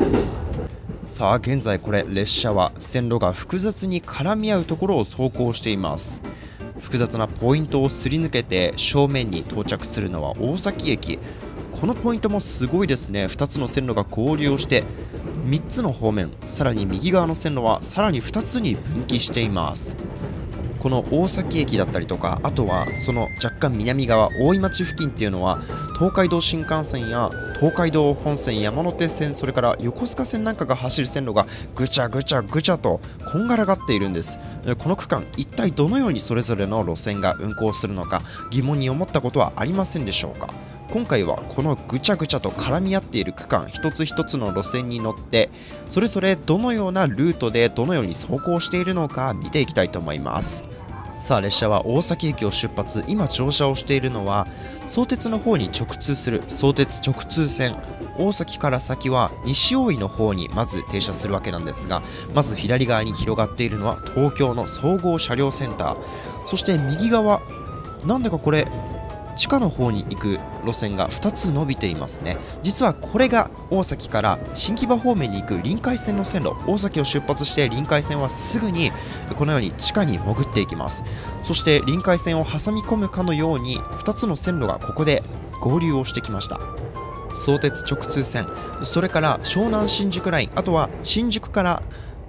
さあ現在これ列車は線路が複雑に絡み合うところを走行しています。複雑なポイントをすり抜けて正面に到着するのは大崎駅。このポイントもすごいですね。2つの線路が合流をして3つの方面さらに右側の線路はさらに2つに分岐しています。この大崎駅だったりとかあとはその若干南側大井町付近っていうのは東海道新幹線や東海道本線山手線それから横須賀線なんかが走る線路がぐちゃぐちゃぐちゃとこんがらがっているんです。この区間一体どのようにそれぞれの路線が運行するのか疑問に思ったことはありませんでしょうか？今回はこのぐちゃぐちゃと絡み合っている区間一つ一つの路線に乗ってそれぞれどのようなルートでどのように走行しているのか見ていきたいと思います。さあ列車は大崎駅を出発。今乗車をしているのは相鉄の方に直通する相鉄直通線。大崎から先は西大井の方にまず停車するわけなんですがまず左側に広がっているのは東京の総合車両センター。そして右側なんだかこれ地下の方に行く路線が2つ伸びていますね。実はこれが大崎から新木場方面に行く臨海線の線路大崎を出発して臨海線はすぐにこのように地下に潜っていきます。そして臨海線を挟み込むかのように2つの線路がここで合流をしてきました。相鉄直通線それから湘南新宿ラインあとは新宿から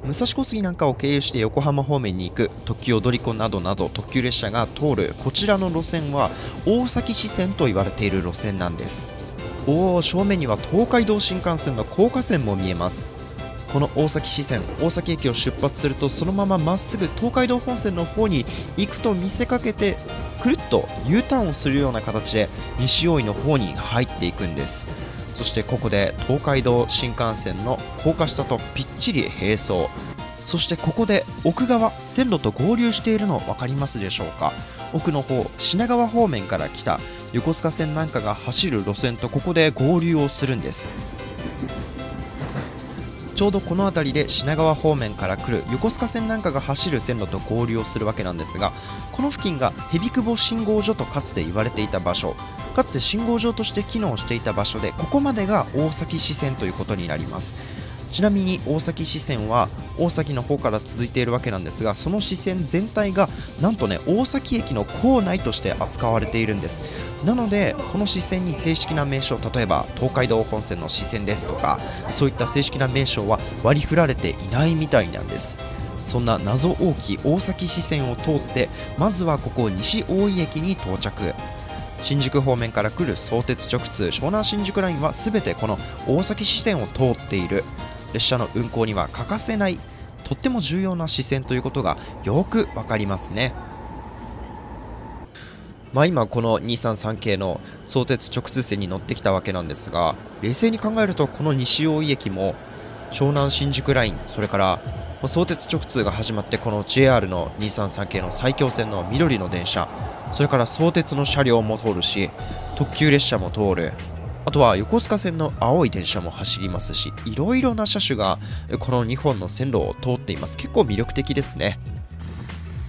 武蔵小杉なんかを経由して横浜方面に行く特急踊り子などなど特急列車が通るこちらの路線は大崎支線と言われている路線なんです。おお正面には東海道新幹線の高架線も見えます。この大崎支線大崎駅を出発するとそのまままっすぐ東海道本線の方に行くと見せかけてくるっと U ターンをするような形で西大井の方に入っていくんです。そしてここで東海道新幹線の高架下とぴっちり並走。そしてここで奥側線路と合流しているの分かりますでしょうか？奥の方品川方面から来た横須賀線なんかが走る路線とここで合流をするんです。ちょうどこの辺りで品川方面から来る横須賀線なんかが走る線路と合流をするわけなんですがこの付近が蛇久保信号所とかつて言われていた場所。かつて信号場として機能していた場所でここまでが大崎支線ということになります。ちなみに大崎支線は大崎の方から続いているわけなんですがその支線全体がなんとね大崎駅の構内として扱われているんです。なのでこの支線に正式な名称例えば東海道本線の支線ですとかそういった正式な名称は割り振られていないみたいなんです。そんな謎大き大崎支線を通ってまずはここ西大井駅に到着。新宿方面から来る相鉄直通湘南新宿ラインは全てこの大崎支線を通っている。列車の運行には欠かせないとっても重要な支線ということがよく分かりますね。まあ今この233系の相鉄直通線に乗ってきたわけなんですが冷静に考えるとこの西大井駅も湘南新宿ラインそれから相鉄直通が始まってこの JR の233系の埼京線の緑の電車それから相鉄の車両も通るし特急列車も通る。あとは横須賀線の青い電車も走りますしいろいろな車種がこの2本の線路を通っています。結構魅力的ですね。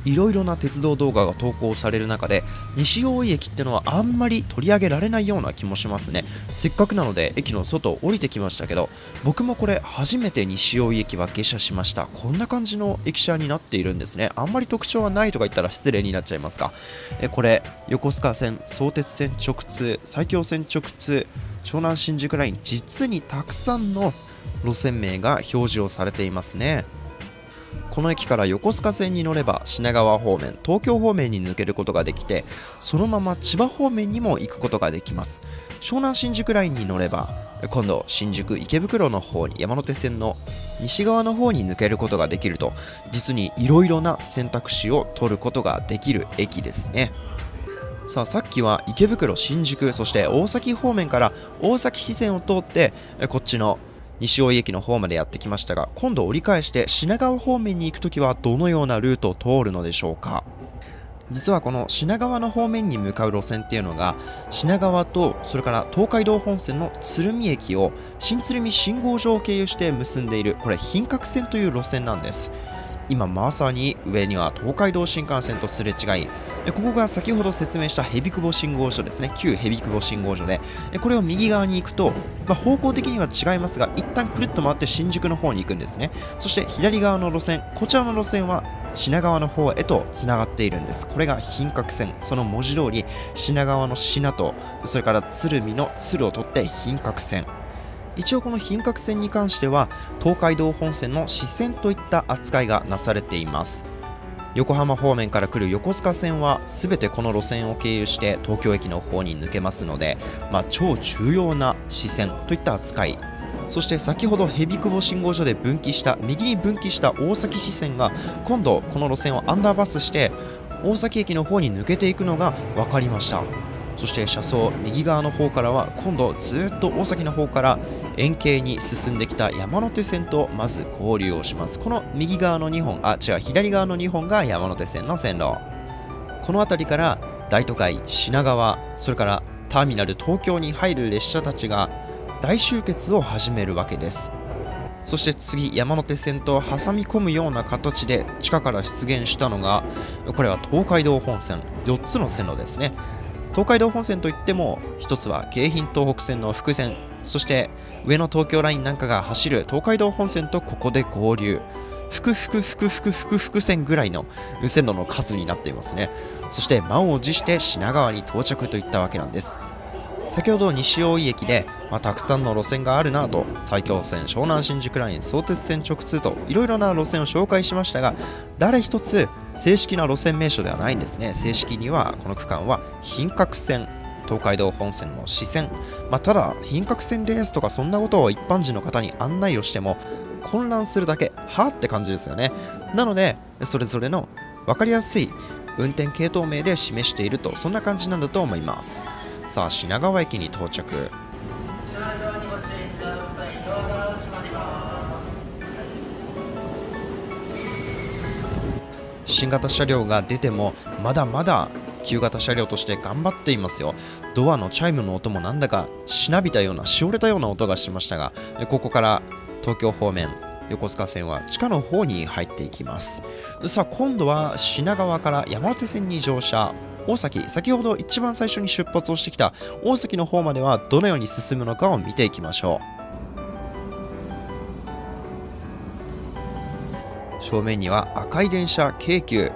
いろいろな鉄道動画が投稿される中で西大井駅ってのはあんまり取り上げられないような気もしますね。せっかくなので駅の外を降りてきましたけど僕もこれ初めて西大井駅は下車しました。こんな感じの駅舎になっているんですね。あんまり特徴はないとか言ったら失礼になっちゃいますがえこれ横須賀線相鉄線直通埼京線直通湘南新宿ライン実にたくさんの路線名が表示をされていますね。この駅から横須賀線に乗れば品川方面東京方面に抜けることができてそのまま千葉方面にも行くことができます。湘南新宿ラインに乗れば今度新宿池袋の方に山手線の西側の方に抜けることができると実にいろいろな選択肢を取ることができる駅ですね。さあさっきは池袋新宿そして大崎方面から大崎支線を通ってこっちの西大井駅の方までやってきましたが今度折り返して品川方面に行くときはどのようなルートを通るのでしょうか？実はこの品川の方面に向かう路線っていうのが品川とそれから東海道本線の鶴見駅を新鶴見信号場を経由して結んでいるこれ品格線という路線なんです。今まさに上には東海道新幹線とすれ違い。ここが先ほど説明した蛇久保信号所ですね。旧蛇久保信号所で。これを右側に行くとまあ、方向的には違いますが一旦くるっと回って新宿の方に行くんですね。そして左側の路線こちらの路線は品川の方へとつながっているんです。これが品格線。その文字通り品川の品とそれから鶴見の鶴を取って品格線。一応この品格線に関しては東海道本線の支線といった扱いがなされています。横浜方面から来る横須賀線は全てこの路線を経由して東京駅の方に抜けますので、まあ、超重要な支線といった扱い。そして先ほど蛇久保信号所で分岐した右に分岐した大崎支線が今度この路線をアンダーバスして大崎駅の方に抜けていくのが分かりました。そして車窓右側の方からは今度ずっと大崎の方から円形に進んできた山手線とまず合流をします。この右側の2本あ違う左側の2本が山手線の線路。この辺りから大都会品川それからターミナル東京に入る列車たちが大集結を始めるわけです。そして次山手線と挟み込むような形で地下から出現したのがこれは東海道本線。4つの線路ですね。東海道本線といっても一つは京浜東北線の伏線そして上野東京ラインなんかが走る東海道本線とここで合流。福福福福福福線ぐらいの線路の数になっていますね。そして満を持して品川に到着といったわけなんです。先ほど西大井駅で、まあ、たくさんの路線があるなと埼京線湘南新宿ライン相鉄線直通といろいろな路線を紹介しましたが誰一つ正式な路線名称ではないんですね。正式にはこの区間は品格線東海道本線の支線、まあ、ただ品格線ですとかそんなことを一般人の方に案内をしても混乱するだけはあって感じですよね。なのでそれぞれの分かりやすい運転系統名で示しているとそんな感じなんだと思います。さあ品川駅に到着。新型車両が出てもまだまだ旧型車両として頑張っていますよ。ドアのチャイムの音もなんだかしなびたようなしおれたような音がしましたがここから東京方面横須賀線は地下の方に入っていきます。さあ今度は品川から山手線に乗車。大崎。先ほど一番最初に出発をしてきた大崎の方まではどのように進むのかを見ていきましょう。正面には赤い電車京急。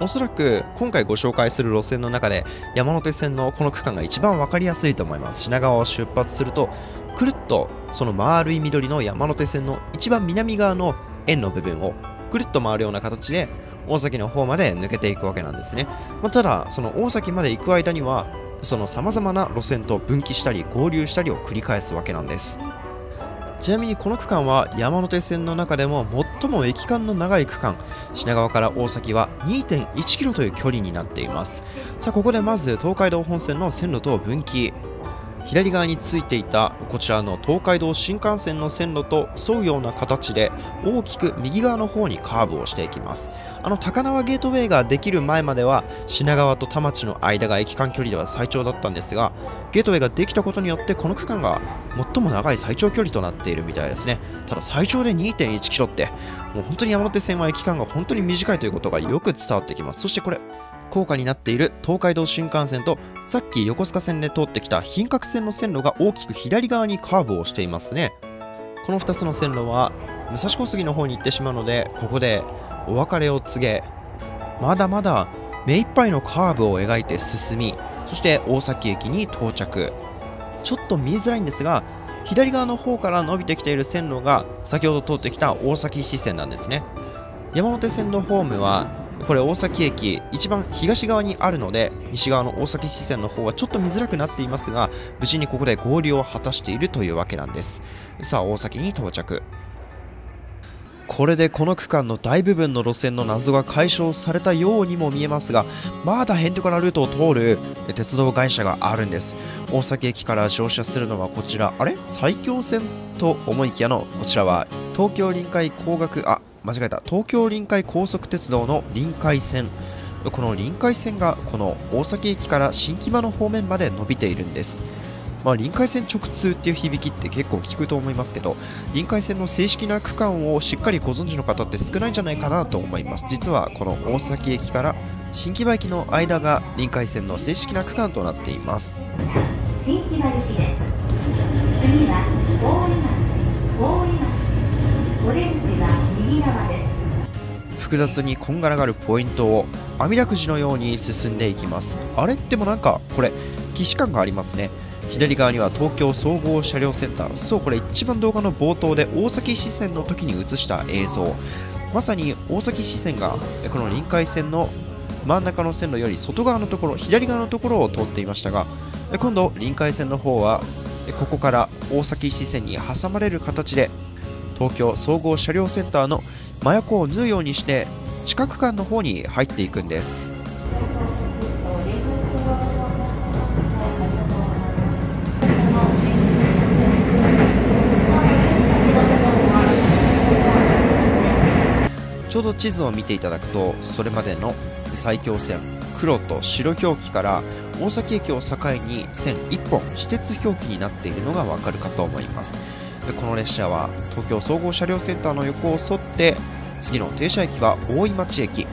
おそらく今回ご紹介する路線の中で山手線のこの区間が一番分かりやすいと思います。品川を出発するとくるっとその丸い緑の山手線の一番南側の円の部分をくるっと回るような形で大崎の方まで抜けていくわけなんですね、まあ、ただその大崎まで行く間にはその様々な路線と分岐したり合流したりを繰り返すわけなんです。ちなみにこの区間は山手線の中でも最も駅間の長い区間。品川から大崎は 2.1km という距離になっています。さあここでまず東海道本線の線路と分岐。左側についていたこちらの東海道新幹線の線路と沿うような形で大きく右側の方にカーブをしていきます。あの高輪ゲートウェイができる前までは品川と田町の間が駅間距離では最長だったんですがゲートウェイができたことによってこの区間が最も長い最長距離となっているみたいですね。ただ最長で 2.1km ってもう本当に山手線は駅間が本当に短いということがよく伝わってきます。そしてこれ高架になっている東海道新幹線とさっき横須賀線で通ってきた品格線の線路が大きく左側にカーブをしていますね。この2つの線路は武蔵小杉の方に行ってしまうのでここでお別れを告げまだまだ目いっぱいのカーブを描いて進みそして大崎駅に到着。ちょっと見えづらいんですが左側の方から伸びてきている線路が先ほど通ってきた大崎支線なんですね。山手線のホームはこれ大崎駅一番東側にあるので西側の大崎支線の方はちょっと見づらくなっていますが無事にここで合流を果たしているというわけなんです。さあ大崎に到着。これでこの区間の大部分の路線の謎が解消されたようにも見えますがまだヘンテコなルートを通る鉄道会社があるんです。大崎駅から乗車するのはこちら。あれ？埼京線と思いきやのこちらは東京臨海工学あ間違えた。東京臨海高速鉄道の臨海線。この臨海線がこの大崎駅から新木場の方面まで伸びているんです。まあ、臨海線直通っていう響きって結構聞くと思いますけど臨海線の正式な区間をしっかりご存知の方って少ないんじゃないかなと思います。実はこの大崎駅から新木場駅の間が臨海線の正式な区間となっています。新木場行きです。次は複雑にこんがらがるポイントを網だくじのように進んでいきます。あれでもなんかこれ既視感がありますね。左側には東京総合車両センター。そうこれ一番動画の冒頭で大崎支線の時に映した映像。まさに大崎支線がこの臨海線の真ん中の線路より外側のところ左側のところを通っていましたが今度臨海線の方はここから大崎支線に挟まれる形で東京総合車両センターの真横を縫うようにして地下区間の方に入っていくんです。ちょうど地図を見ていただくとそれまでの埼京線黒と白表記から大崎駅を境に線1本私鉄表記になっているのがわかるかと思います。この列車は東京総合車両センターの横を沿って次の停車駅は大井町駅。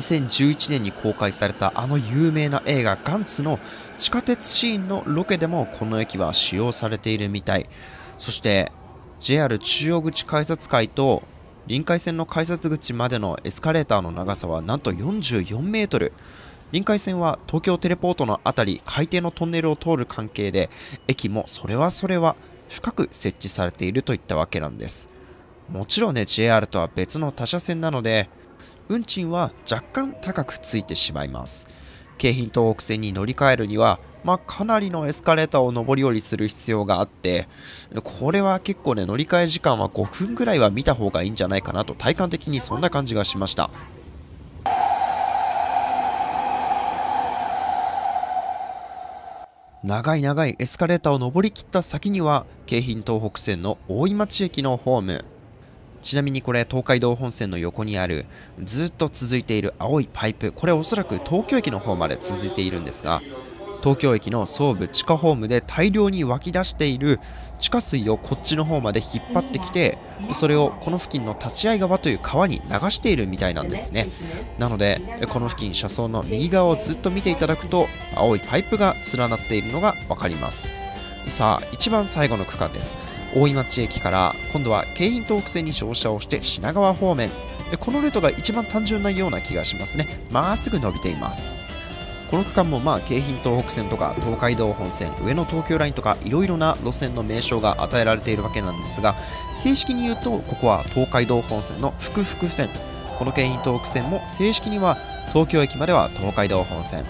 2011年に公開されたあの有名な映画ガンツの地下鉄シーンのロケでもこの駅は使用されているみたい。そして JR 中央口改札階と臨海線の改札口までのエスカレーターの長さはなんと44メートル。臨海線は東京テレポートの辺り海底のトンネルを通る関係で駅もそれはそれは深く設置されているといったわけなんです。もちろんね JR とは別の他社線なので運賃は若干高くついてしまいます。京浜東北線に乗り換えるにはまあ、かなりのエスカレーターを上り下りする必要があってこれは結構ね乗り換え時間は5分ぐらいは見た方がいいんじゃないかなと体感的にそんな感じがしました。長い長いエスカレーターを上りきった先には京浜東北線の大井町駅のホーム。ちなみにこれ東海道本線の横にあるずっと続いている青いパイプこれおそらく東京駅の方まで続いているんですが東京駅の総部地下ホームで大量に湧き出している地下水をこっちの方まで引っ張ってきてそれをこの付近の立会川という川に流しているみたいなんですね。なのでこの付近車窓の右側をずっと見ていただくと青いパイプが連なっているのが分かります。さあ一番最後の区間です。大井町駅から今度は京浜東北線に乗車をして品川方面。このルートが一番単純なような気がしますね。まっすぐ伸びています。この区間もまあ京浜東北線とか東海道本線上野東京ラインとかいろいろな路線の名称が与えられているわけなんですが正式に言うとここは東海道本線の複々線。この京浜東北線も正式には東京駅までは東海道本線。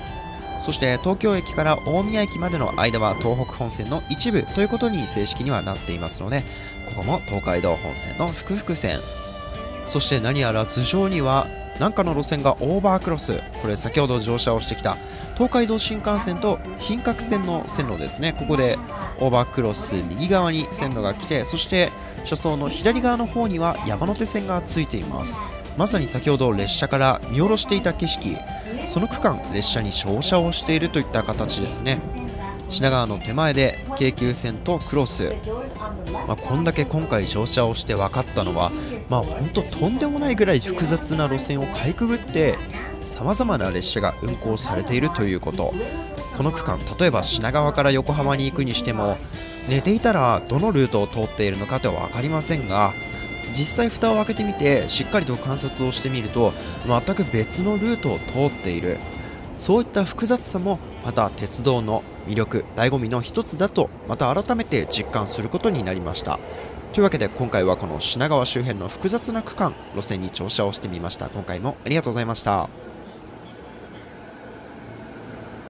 そして東京駅から大宮駅までの間は東北本線の一部ということに正式にはなっていますのでここも東海道本線の複々線。そして何やら頭上には何かの路線がオーバークロス。これ先ほど乗車をしてきた東海道新幹線と品格線の線路ですね。ここでオーバークロス右側に線路が来てそして車窓の左側の方には山手線がついています。まさに先ほど列車から見下ろしていた景色。その区間列車に照射をしているといった形ですね。品川の手前で京急線とクロス、まあ、こんだけ今回乗車をして分かったのはまあ本当とんでもないぐらい複雑な路線をかいくぐってさまざまな列車が運行されているということ。この区間例えば品川から横浜に行くにしても寝ていたらどのルートを通っているのかとは分かりませんが実際蓋を開けてみてしっかりと観察をしてみると全く別のルートを通っている。そういった複雑さもまた鉄道の魅力醍醐味の一つだとまた改めて実感することになりました。というわけで今回はこの品川周辺の複雑な区間路線に乗車をしてみました。今回もありがとうございました。